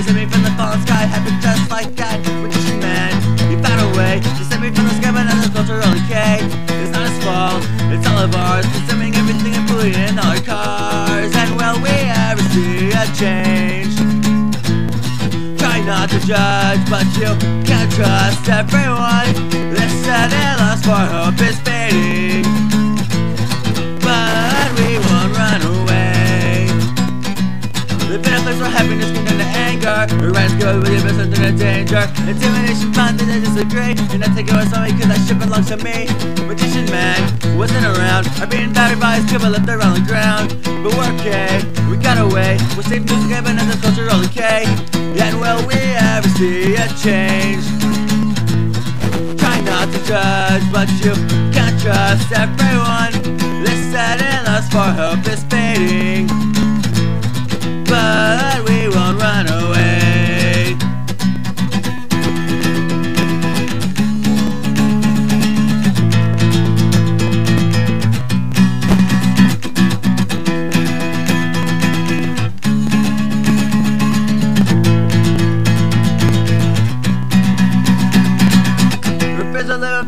She sent me from the fallen sky, happy just like that. which did she meant? You found a way. She sent me from the sky, but now the culture only cake. It's not his fault, it's all of ours. Consuming everything and putting in all our cars. And will we ever see a change? Try not to judge, but you can't trust everyone. This and lost for hope is fading. But we won't run away. Living a place where happiness can anger. The rights go with your best into danger. Intimidation, fun, they disagree. You're not taking what's on me cause that shit belongs to me. Magician man wasn't around. Are being battered by his people left on the ground. But we're okay, we got away. We're safe music, heaven, and culture all okay. Yet will we ever see a change? Try not to judge, but you can't trust everyone. Listen and lust for hope is fading.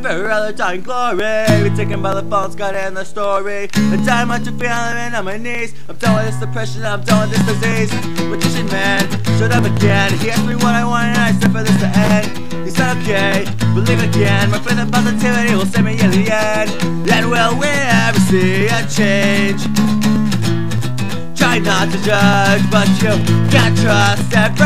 Living for other time glory. We're taken by the false god and the story. The time I took feeling on my knees. I'm done with this depression, I'm done with this disease. Magician man showed up again. He asked me what I wanted, and I said for this to end. He said, okay, believe again. My faith and positivity will save me in the end. And will we ever see a change? Try not to judge, but you can't trust everyone.